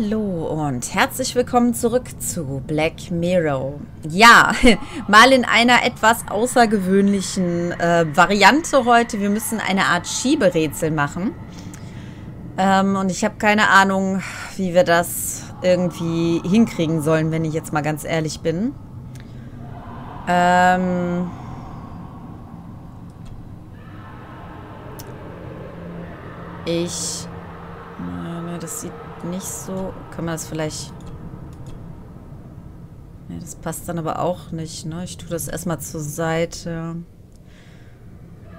Hallo und herzlich willkommen zurück zu Black Mirror. Ja, mal in einer etwas außergewöhnlichen äh, Variante heute. Wir müssen eine Art Schieberätsel machen. Ähm, und ich habe keine Ahnung, wie wir das irgendwie hinkriegen sollen, wenn ich jetzt mal ganz ehrlich bin. Ähm... Ich... Das sieht nicht so... Kann man das vielleicht... Ja, das passt dann aber auch nicht, ne? Ich tue das erstmal zur Seite.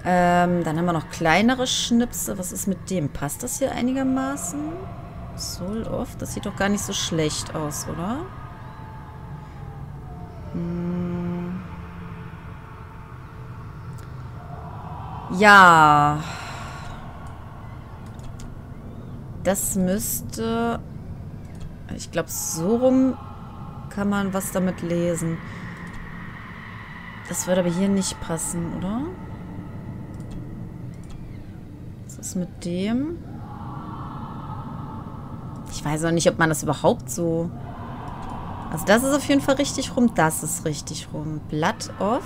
Ähm, dann haben wir noch kleinere Schnipse. Was ist mit dem? Passt das hier einigermaßen? Soul off? Das sieht doch gar nicht so schlecht aus, oder? Hm. Ja. Das müsste... Ich glaube, so rum kann man was damit lesen. Das würde aber hier nicht passen, oder? Was ist mit dem? Ich weiß auch nicht, ob man das überhaupt so... Also das ist auf jeden Fall richtig rum. Das ist richtig rum. Blood off.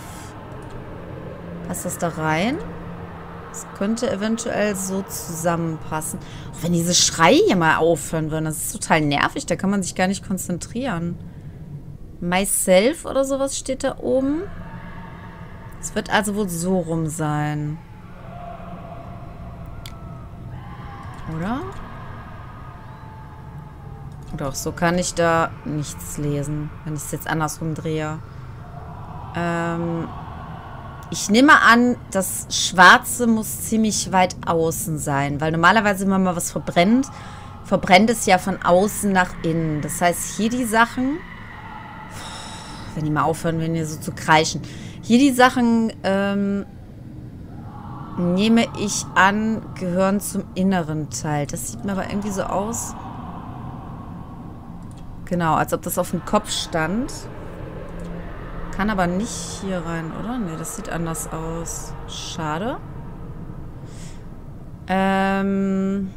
Passt das da rein? Das könnte eventuell so zusammenpassen. Auch wenn diese Schreie hier mal aufhören würden. Das ist total nervig. Da kann man sich gar nicht konzentrieren. Myself oder sowas steht da oben. Es wird also wohl so rum sein. Oder? Doch, so kann ich da nichts lesen, wenn ich es jetzt andersrum drehe. Ähm, ich nehme an, das Schwarze muss ziemlich weit außen sein, weil normalerweise, wenn man mal was verbrennt, verbrennt es ja von außen nach innen. Das heißt, hier die Sachen, wenn die mal aufhören, wenn hier so zu kreischen, hier die Sachen, ähm, nehme ich an, gehören zum inneren Teil. Das sieht mir aber irgendwie so aus. Genau, als ob das auf dem Kopf stand. Kann aber nicht hier rein, oder? Ne, das sieht anders aus. Schade. Ähm...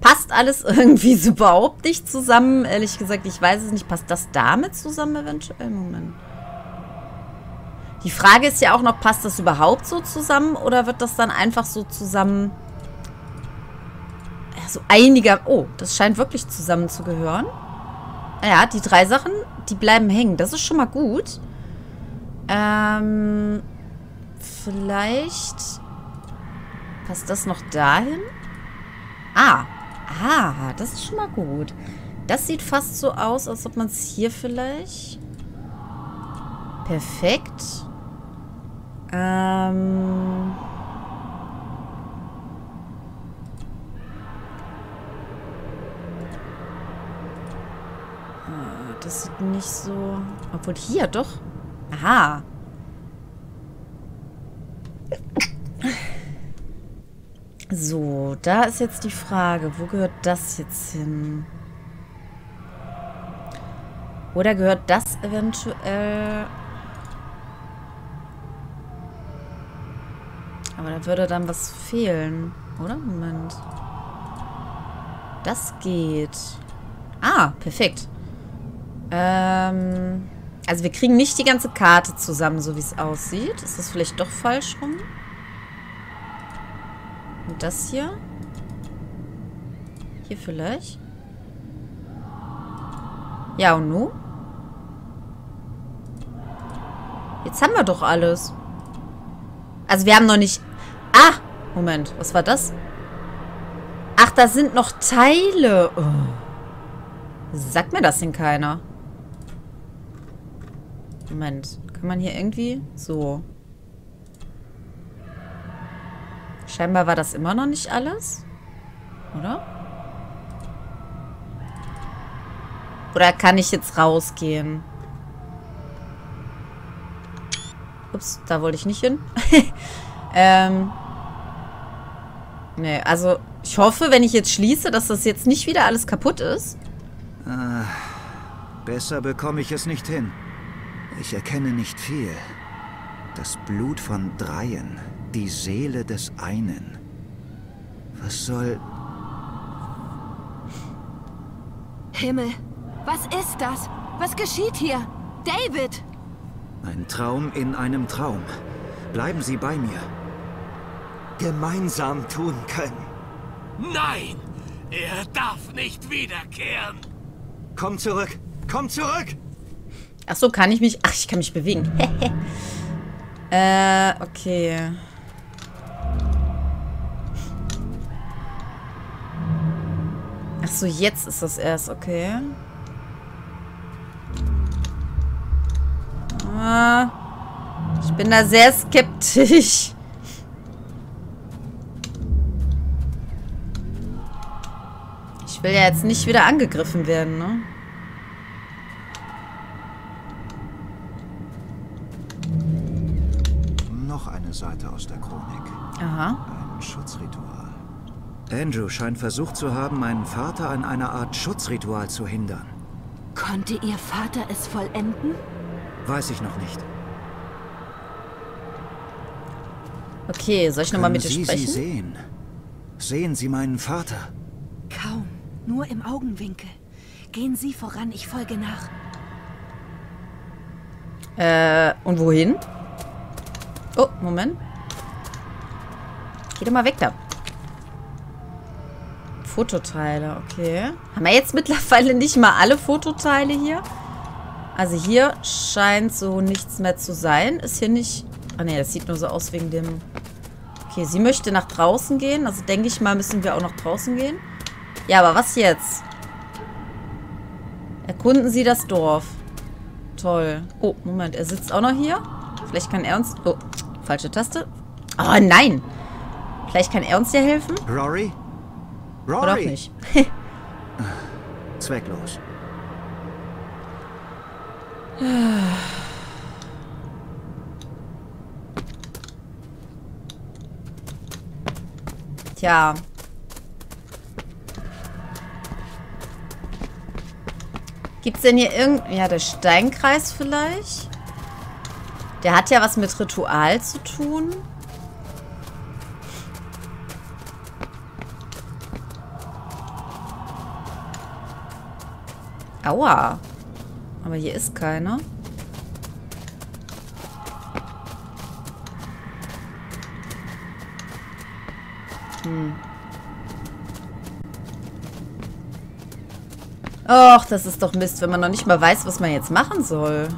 Passt alles irgendwie so überhaupt nicht zusammen. Ehrlich gesagt, ich weiß es nicht. Passt das damit zusammen eventuell? Moment. Die Frage ist ja auch noch, passt das überhaupt so zusammen? Oder wird das dann einfach so zusammen... So einiger... Oh, das scheint wirklich zusammenzugehören. Ja, die drei Sachen, die bleiben hängen. Das ist schon mal gut. Ähm, vielleicht passt das noch dahin? Ah, ah, das ist schon mal gut. Das sieht fast so aus, als ob man es hier vielleicht... Perfekt. Ähm... Das sieht nicht so... Obwohl hier, doch. Aha. So, da ist jetzt die Frage, wo gehört das jetzt hin? Oder gehört das eventuell... Aber da würde dann was fehlen, oder? Moment. Das geht. Ah, perfekt. Ähm, also wir kriegen nicht die ganze Karte zusammen, so wie es aussieht. Ist das vielleicht doch falsch rum? Und das hier? Hier vielleicht? Ja, und nu? Jetzt haben wir doch alles. Also wir haben noch nicht... Ah! Moment, was war das? Ach, da sind noch Teile. Oh. Sagt mir das denn keiner? Moment. Kann man hier irgendwie... So. Scheinbar war das immer noch nicht alles. Oder? Oder kann ich jetzt rausgehen? Ups, da wollte ich nicht hin. ähm. Nee, also ich hoffe, wenn ich jetzt schließe, dass das jetzt nicht wieder alles kaputt ist. Ah, besser bekomme ich es nicht hin. Ich erkenne nicht viel. Das Blut von Dreien, die Seele des einen. Was soll... Himmel, was ist das? Was geschieht hier? David! Ein Traum in einem Traum. Bleiben Sie bei mir. Gemeinsam tun können. Nein! Er darf nicht wiederkehren! Komm zurück! Komm zurück! Ach so, kann ich mich... Ach, ich kann mich bewegen. äh, okay. Ach so, jetzt ist das erst, okay. Ah, ich bin da sehr skeptisch. Ich will ja jetzt nicht wieder angegriffen werden, ne? Andrew scheint versucht zu haben, meinen Vater an einer Art Schutzritual zu hindern. Konnte Ihr Vater es vollenden? Weiß ich noch nicht. Okay, soll ich nochmal mit dir Sie sprechen? sie sehen? Sehen Sie meinen Vater? Kaum. Nur im Augenwinkel. Gehen Sie voran, ich folge nach. Äh, und wohin? Oh, Moment. Geh doch mal weg da. Fototeile, okay. Haben wir jetzt mittlerweile nicht mal alle Fototeile hier? Also hier scheint so nichts mehr zu sein. Ist hier nicht... Ah ne, das sieht nur so aus wegen dem... Okay, sie möchte nach draußen gehen. Also denke ich mal, müssen wir auch nach draußen gehen. Ja, aber was jetzt? Erkunden Sie das Dorf. Toll. Oh, Moment, er sitzt auch noch hier. Vielleicht kann er uns... Oh, falsche Taste. Oh, nein. Vielleicht kann er uns ja helfen. Rory? Rory? Oder auch nicht. Zwecklos. Tja. Gibt's denn hier irgend... Ja, der Steinkreis vielleicht? Der hat ja was mit Ritual zu tun. Aua. Aber hier ist keiner. Och, das ist doch Mist, wenn man noch nicht mal weiß, was man jetzt machen soll.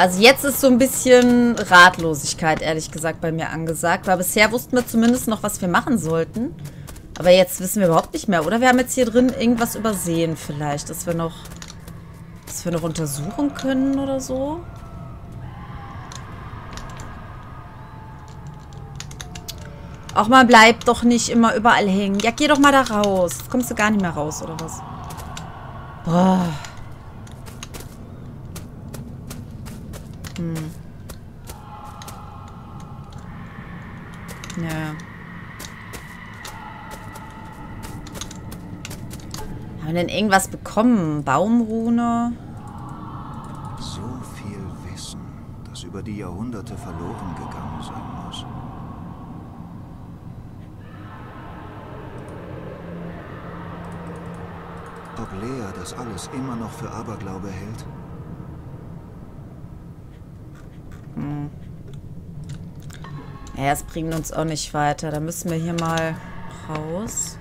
Also jetzt ist so ein bisschen Ratlosigkeit, ehrlich gesagt, bei mir angesagt. Weil bisher wussten wir zumindest noch, was wir machen sollten. Aber jetzt wissen wir überhaupt nicht mehr. Oder wir haben jetzt hier drin irgendwas übersehen vielleicht, dass wir noch, dass wir noch untersuchen können oder so. Auch mal bleibt doch nicht immer überall hängen. Ja, geh doch mal da raus. Kommst du gar nicht mehr raus, oder was? Boah. Hm. Ja. Haben wir denn irgendwas bekommen? Baumrune? So viel Wissen, das über die Jahrhunderte verloren gegangen sein muss. Ob Lea das alles immer noch für Aberglaube hält? Ja, es bringt uns auch nicht weiter. Da müssen wir hier mal raus.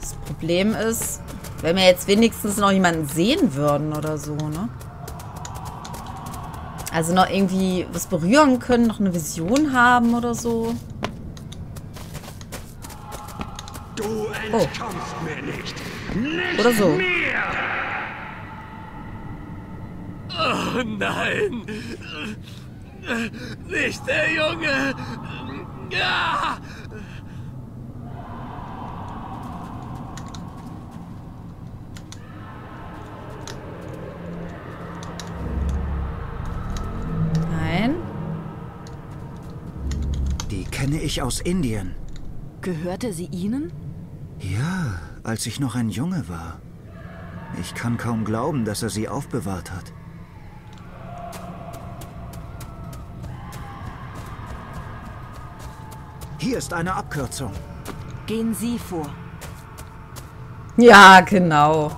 Das Problem ist, wenn wir jetzt wenigstens noch jemanden sehen würden oder so, ne? Also noch irgendwie was berühren können, noch eine Vision haben oder so. Du entkommst mir nicht! Nicht Oder so. mir! Oh nein! Nicht der Junge! Ja! Nein. Die kenne ich aus Indien. Gehörte sie Ihnen? Ja, als ich noch ein Junge war. Ich kann kaum glauben, dass er sie aufbewahrt hat. Hier ist eine Abkürzung. Gehen Sie vor. Ja, genau.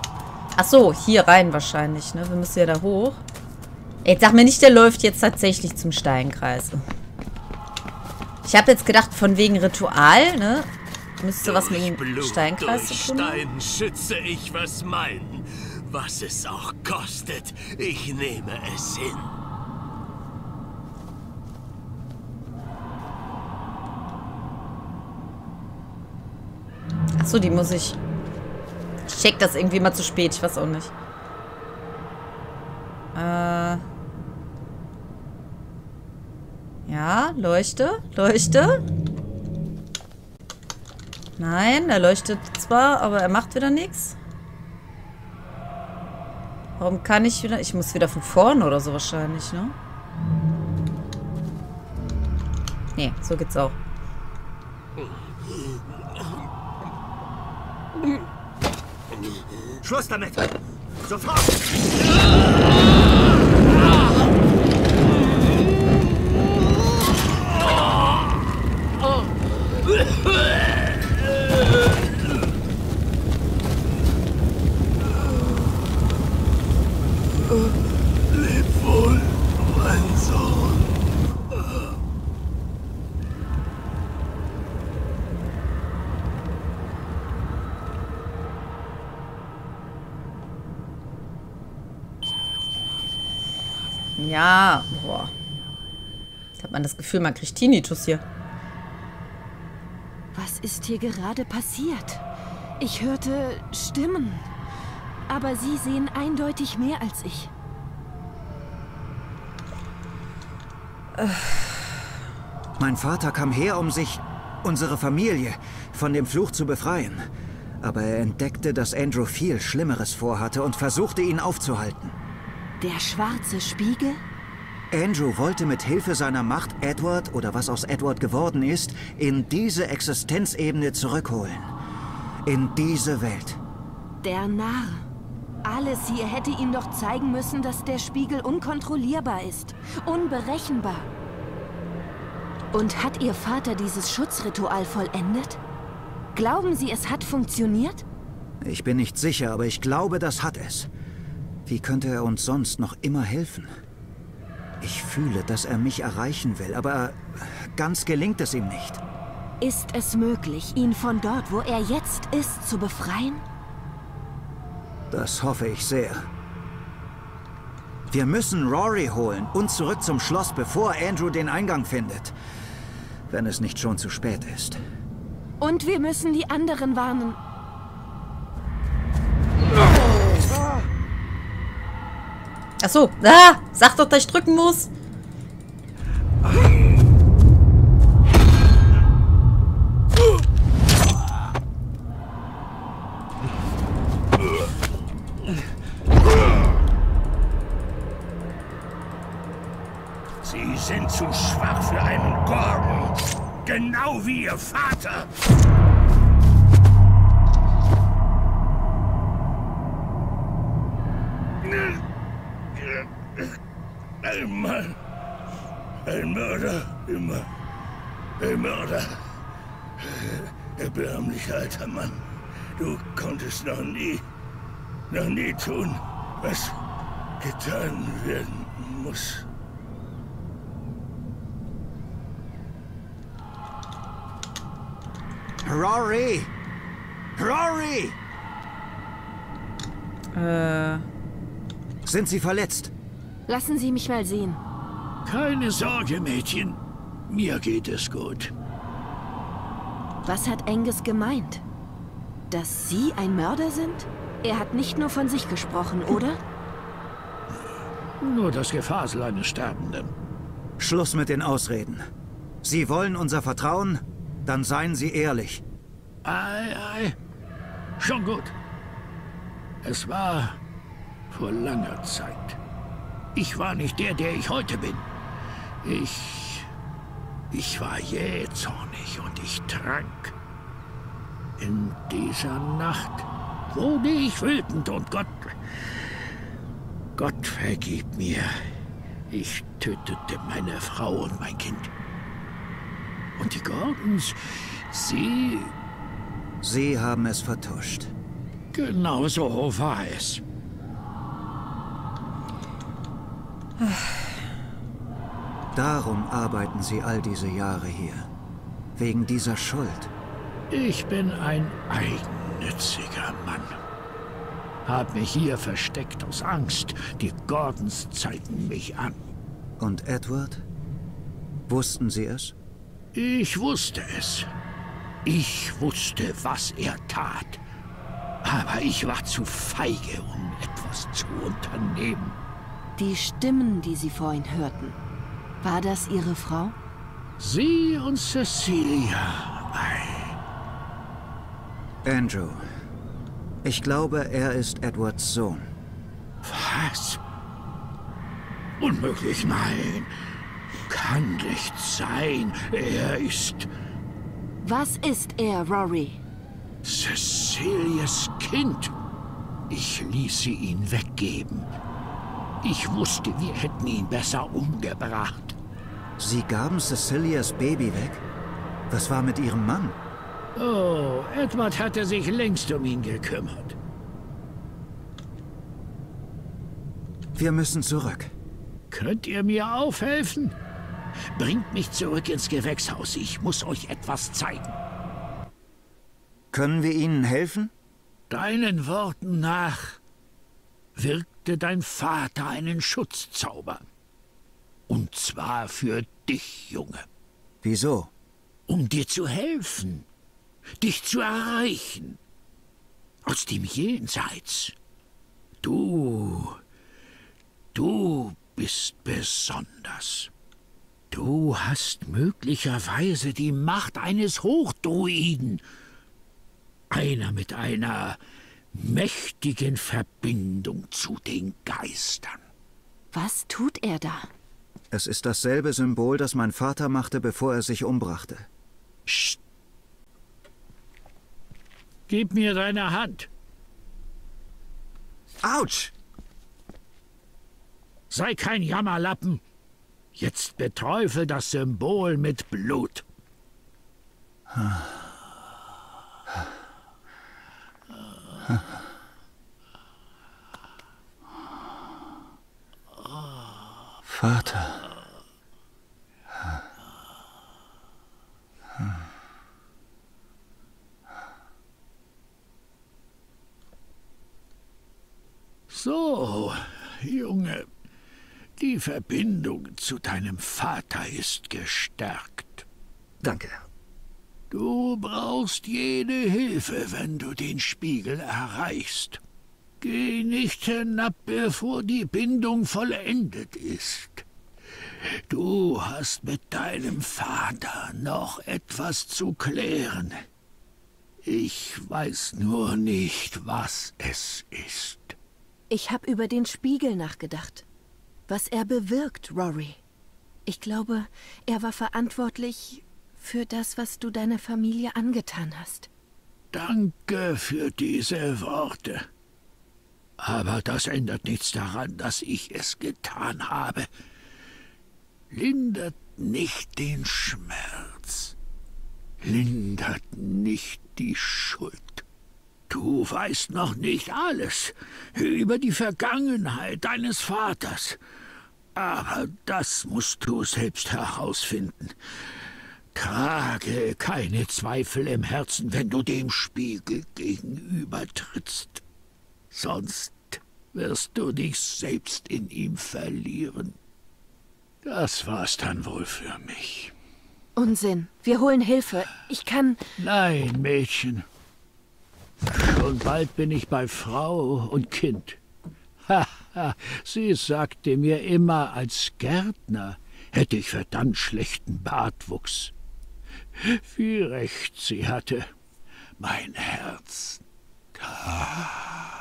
Ach so, hier rein wahrscheinlich, ne? Wir müssen ja da hoch. Ey, sag mir nicht, der läuft jetzt tatsächlich zum Steinkreis. Ich habe jetzt gedacht, von wegen Ritual, ne? Müsste was mit dem Blut, Steinkreis durch zu tun haben. Stein schütze ich, was mein. Was es auch kostet, ich nehme es hin. Achso, die muss ich... Ich check das irgendwie mal zu spät, ich weiß auch nicht. Äh... Ja, leuchte, leuchte. Nein, er leuchtet zwar, aber er macht wieder nichts. Warum kann ich wieder... Ich muss wieder von vorne oder so wahrscheinlich, ne? Nee, so geht's auch. Schluss damit! Sofort! Ja, boah. Jetzt hat man das Gefühl, man kriegt Tinnitus hier. Was ist hier gerade passiert? Ich hörte Stimmen. Aber Sie sehen eindeutig mehr als ich. Mein Vater kam her, um sich, unsere Familie, von dem Fluch zu befreien. Aber er entdeckte, dass Andrew viel Schlimmeres vorhatte und versuchte, ihn aufzuhalten. Der schwarze Spiegel? Andrew wollte mit Hilfe seiner Macht Edward oder was aus Edward geworden ist, in diese Existenzebene zurückholen. In diese Welt. Der Narr. Alles hier hätte ihm doch zeigen müssen, dass der Spiegel unkontrollierbar ist. Unberechenbar. Und hat Ihr Vater dieses Schutzritual vollendet? Glauben Sie, es hat funktioniert? Ich bin nicht sicher, aber ich glaube, das hat es. Wie könnte er uns sonst noch immer helfen? Ich fühle, dass er mich erreichen will, aber ganz gelingt es ihm nicht. Ist es möglich, ihn von dort, wo er jetzt ist, zu befreien? Das hoffe ich sehr. Wir müssen Rory holen und zurück zum Schloss, bevor Andrew den Eingang findet. Wenn es nicht schon zu spät ist. Und wir müssen die anderen warnen. Ach so. Ah, sag doch, dass ich drücken muss. Sie sind zu schwach für einen Gordon. Genau wie Ihr Vater. Ein Mann. Ein Mörder. Immer. Ein Mörder. Erbärmlicher alter Mann. Du konntest noch nie, noch nie tun, was getan werden muss. Rory! Rory! Äh, Sind Sie verletzt? Lassen Sie mich mal sehen. Keine Sorge, Mädchen. Mir geht es gut. Was hat Angus gemeint? Dass Sie ein Mörder sind? Er hat nicht nur von sich gesprochen, oder? Nur das Gefasel eines Sterbenden. Schluss mit den Ausreden. Sie wollen unser Vertrauen? Dann seien Sie ehrlich. Ei, ei. Schon gut. Es war vor langer Zeit. Ich war nicht der, der ich heute bin. Ich... Ich war jähzornig und ich trank. In dieser Nacht wurde ich wütend und Gott... Gott vergib mir. Ich tötete meine Frau und mein Kind. Und die Gordons, sie... Sie haben es vertuscht. Genau so war es. Darum arbeiten Sie all diese Jahre hier. Wegen dieser Schuld. Ich bin ein eigennütziger Mann. Hab mich hier versteckt aus Angst. Die Gordons zeigten mich an. Und Edward? Wussten Sie es? Ich wusste es. Ich wusste, was er tat. Aber ich war zu feige, um etwas zu unternehmen. Die Stimmen, die Sie vorhin hörten, war das Ihre Frau? Sie und Cecilia. Ei. Andrew. Ich glaube, er ist Edwards Sohn. Was? Unmöglich, nein. Kann nicht sein. Er ist Was ist er, Rory? Cecilias Kind. Ich ließ sie ihn weggeben. Ich wusste, wir hätten ihn besser umgebracht. Sie gaben Cecilias Baby weg? Was war mit Ihrem Mann? Oh, Edward hatte sich längst um ihn gekümmert. Wir müssen zurück. Könnt ihr mir aufhelfen? Bringt mich zurück ins Gewächshaus. Ich muss euch etwas zeigen. Können wir Ihnen helfen? Deinen Worten nach wirkte dein Vater einen Schutzzauber. Und zwar für dich, Junge. Wieso? Um dir zu helfen. Dich zu erreichen. Aus dem Jenseits. Du. Du bist besonders. Du hast möglicherweise die Macht eines Hochdruiden. Einer mit einer mächtigen Verbindung zu den Geistern. Was tut er da? Es ist dasselbe Symbol, das mein Vater machte, bevor er sich umbrachte. Psst. Gib mir deine Hand. Autsch! Sei kein Jammerlappen. Jetzt beträufel das Symbol mit Blut. Vater. So, Junge. Die Verbindung zu deinem Vater ist gestärkt. Danke. Du brauchst jede Hilfe, wenn du den Spiegel erreichst. Geh nicht hinab, bevor die Bindung vollendet ist. Du hast mit deinem Vater noch etwas zu klären. Ich weiß nur nicht, was es ist. Ich habe über den Spiegel nachgedacht. Was er bewirkt, Rory. Ich glaube, er war verantwortlich für das, was du deiner Familie angetan hast. Danke für diese Worte. Aber das ändert nichts daran, dass ich es getan habe. Lindert nicht den Schmerz. Lindert nicht die Schuld. Du weißt noch nicht alles über die Vergangenheit deines Vaters. Aber das musst du selbst herausfinden. Trage keine Zweifel im Herzen, wenn du dem Spiegel gegenübertrittst. Sonst wirst du dich selbst in ihm verlieren. Das war's dann wohl für mich. Unsinn. Wir holen Hilfe. Ich kann... Nein, Mädchen. Schon bald bin ich bei Frau und Kind. Haha, sie sagte mir immer, als Gärtner hätte ich verdammt schlechten Bartwuchs. Wie recht sie hatte. Mein Herz. Ah.